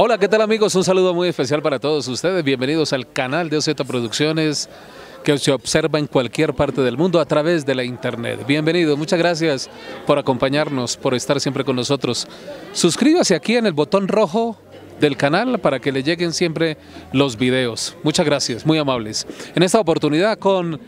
Hola, ¿qué tal amigos? Un saludo muy especial para todos ustedes. Bienvenidos al canal de OZ Producciones que se observa en cualquier parte del mundo a través de la internet. Bienvenido, muchas gracias por acompañarnos, por estar siempre con nosotros. Suscríbase aquí en el botón rojo del canal para que le lleguen siempre los videos. Muchas gracias, muy amables. En esta oportunidad con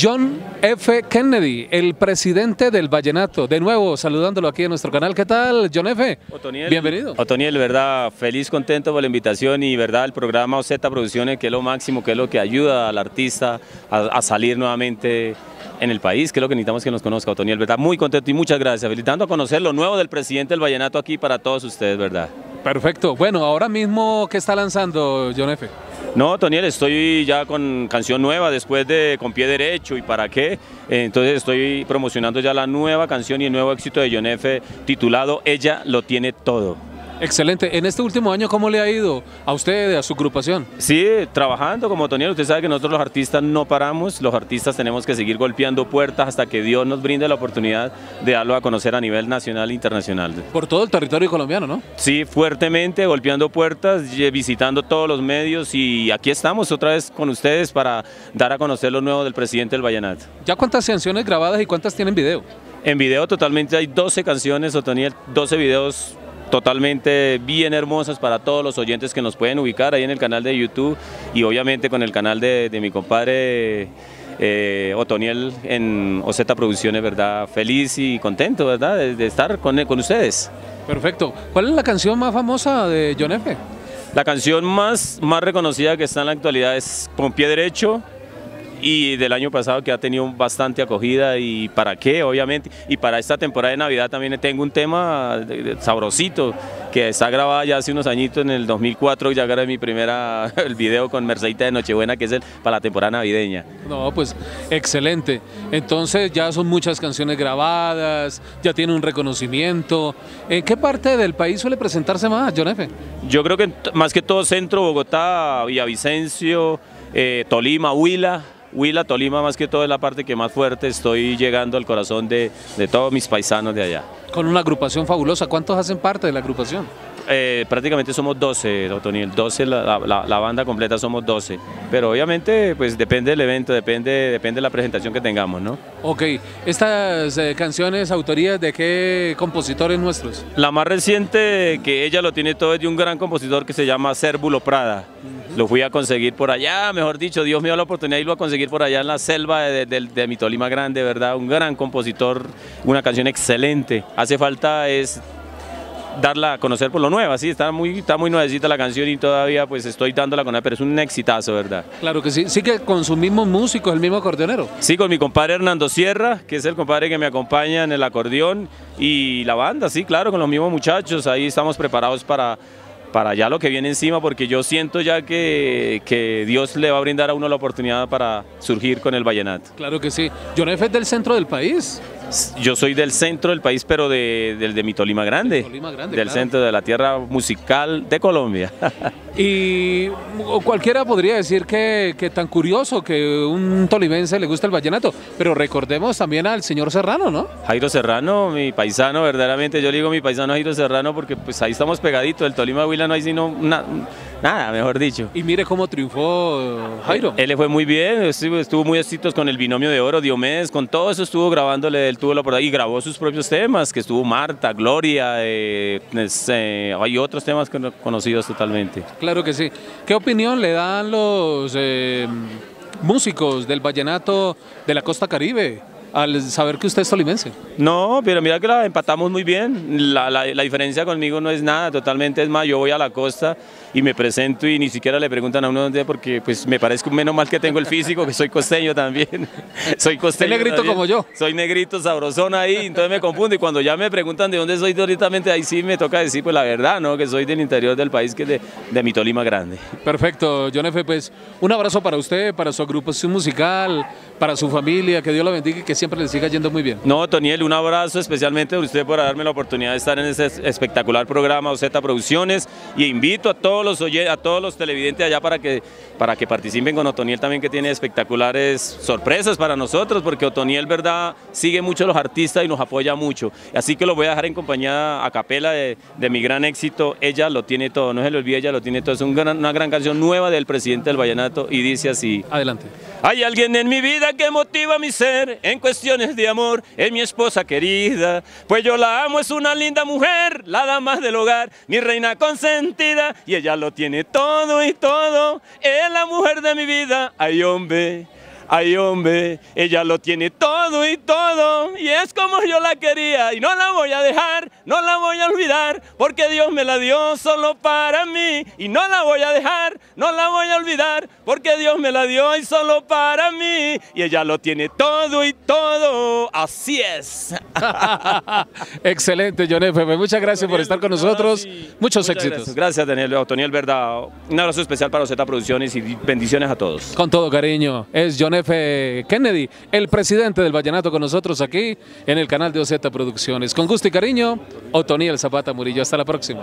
John F. Kennedy, el presidente del Vallenato. De nuevo, saludándolo aquí en nuestro canal. ¿Qué tal, John F.? Otoniel, Bienvenido. Otoniel, verdad, feliz, contento por la invitación y verdad, el programa OZ Producciones, que es lo máximo, que es lo que ayuda al artista a, a salir nuevamente en el país, que es lo que necesitamos que nos conozca, Otoniel, verdad, muy contento y muchas gracias, felicitando a conocer lo nuevo del presidente del Vallenato aquí para todos ustedes, verdad. Perfecto. Bueno, ahora mismo, ¿qué está lanzando John F.? No, Toniel, estoy ya con canción nueva después de Con Pie Derecho y Para qué. Entonces estoy promocionando ya la nueva canción y el nuevo éxito de John titulado Ella lo tiene todo. Excelente. En este último año, ¿cómo le ha ido a usted, a su agrupación? Sí, trabajando como Toniel. Usted sabe que nosotros los artistas no paramos. Los artistas tenemos que seguir golpeando puertas hasta que Dios nos brinde la oportunidad de darlo a conocer a nivel nacional e internacional. Por todo el territorio colombiano, ¿no? Sí, fuertemente, golpeando puertas, visitando todos los medios y aquí estamos otra vez con ustedes para dar a conocer lo nuevo del presidente del Vallenato. ¿Ya cuántas canciones grabadas y cuántas tienen video? En video totalmente hay 12 canciones, Otoniel, 12 videos totalmente bien hermosas para todos los oyentes que nos pueden ubicar ahí en el canal de YouTube y obviamente con el canal de, de mi compadre eh, Otoniel en OZ Producciones, ¿verdad? Feliz y contento, ¿verdad? De, de estar con, con ustedes. Perfecto. ¿Cuál es la canción más famosa de John F? La canción más, más reconocida que está en la actualidad es Con Pie Derecho, y del año pasado que ha tenido bastante acogida y para qué, obviamente. Y para esta temporada de Navidad también tengo un tema sabrosito que está grabado ya hace unos añitos, en el 2004 ya grabé mi primera, el video con Mercedita de Nochebuena, que es el, para la temporada navideña. No, pues excelente. Entonces ya son muchas canciones grabadas, ya tiene un reconocimiento. ¿En qué parte del país suele presentarse más, John F? Yo creo que más que todo centro, Bogotá, Villavicencio, eh, Tolima, Huila, Huila, Tolima más que todo es la parte que más fuerte estoy llegando al corazón de, de todos mis paisanos de allá. Con una agrupación fabulosa, ¿cuántos hacen parte de la agrupación? Eh, prácticamente somos 12, Otoniel, 12, la, la, la, banda completa somos 12, pero obviamente pues depende del evento, depende, depende de la presentación que tengamos, ¿no? Ok, ¿estas eh, canciones, autorías de qué compositores nuestros? La más reciente que ella lo tiene todo es de un gran compositor que se llama Cérvulo Prada, uh -huh. lo fui a conseguir por allá, mejor dicho, Dios me dio la oportunidad de irlo a conseguir por allá en la selva de, de, de mi Tolima Grande, ¿verdad? Un gran compositor, una canción excelente, hace falta es darla a conocer por lo nuevo, sí, está muy, está muy nuevecita la canción y todavía pues estoy dándola con él, pero es un exitazo, ¿verdad? Claro que sí, sí que con sus mismos músicos, el mismo acordeonero. Sí, con mi compadre Hernando Sierra, que es el compadre que me acompaña en el acordeón y la banda, sí, claro, con los mismos muchachos, ahí estamos preparados para para ya lo que viene encima, porque yo siento ya que, que, Dios le va a brindar a uno la oportunidad para surgir con el vallenato. Claro que sí. John F. es del centro del país. Yo soy del centro del país, pero de, de, de mi Tolima Grande. Tolima Grande del claro. centro de la tierra musical de Colombia. y cualquiera podría decir que, que, tan curioso que un tolimense le gusta el vallenato, pero recordemos también al señor Serrano, ¿no? Jairo Serrano, mi paisano, verdaderamente, yo digo mi paisano Jairo Serrano porque pues ahí estamos pegaditos, el Tolima Huila no hay sino una, nada, mejor dicho. Y mire cómo triunfó Jairo. Él le fue muy bien, estuvo, estuvo muy exitoso con el binomio de oro, Diomedes, con todo eso estuvo grabándole, él tuvo la oportunidad y grabó sus propios temas, que estuvo Marta, Gloria, eh, eh, hay otros temas conocidos totalmente. Claro que sí. ¿Qué opinión le dan los eh, músicos del vallenato de la costa caribe? Al saber que usted es tolimense? No, pero mira que la empatamos muy bien. La, la, la, diferencia conmigo no es nada, totalmente es más. Yo voy a la costa y me presento y ni siquiera le preguntan a uno dónde, porque pues me parece menos mal que tengo el físico, que soy costeño también. soy costeño. negrito también. como yo. Soy negrito, sabrosón ahí, entonces me confundo. Y cuando ya me preguntan de dónde soy directamente, ahí sí me toca decir pues la verdad, ¿no? Que soy del interior del país, que es de, de mi Tolima Grande. Perfecto, John F. Pues un abrazo para usted, para su agrupación musical, para su familia, que Dios la bendiga y que siempre le siga yendo muy bien. No, Toniel, un abrazo especialmente a usted por darme la oportunidad de estar en este espectacular programa OZ Producciones y invito a todos los a todos los televidentes allá para que, para que participen con Otoniel también que tiene espectaculares sorpresas para nosotros porque Otoniel, verdad, sigue mucho a los artistas y nos apoya mucho. Así que lo voy a dejar en compañía a capela de, mi gran éxito, Ella lo tiene todo, no se le olvide, Ella lo tiene todo. Es una gran canción nueva del presidente del Vallenato y dice así. Adelante. Hay alguien en mi vida que motiva mi ser en cuestiones de amor, es mi esposa querida, pues yo la amo, es una linda mujer, la dama del hogar, mi reina consentida, y ella lo tiene todo y todo, es la mujer de mi vida, ay hombre. Ay hombre, ella lo tiene todo y todo y es como yo la quería y no la voy a dejar, no la voy a olvidar porque Dios me la dio solo para mí y no la voy a dejar, no la voy a olvidar porque Dios me la dio y solo para mí y ella lo tiene todo y todo, así es. Excelente, John F. Muchas gracias por estar con nosotros, muchos éxitos. Gracias, Daniel, Otoniel, verdad, un abrazo especial para Z Producciones y bendiciones a todos. Con todo cariño, es John F. F. Kennedy, el presidente del Vallenato con nosotros aquí en el canal de OZ Producciones. Con gusto y cariño, Otoniel Zapata Murillo. Hasta la próxima.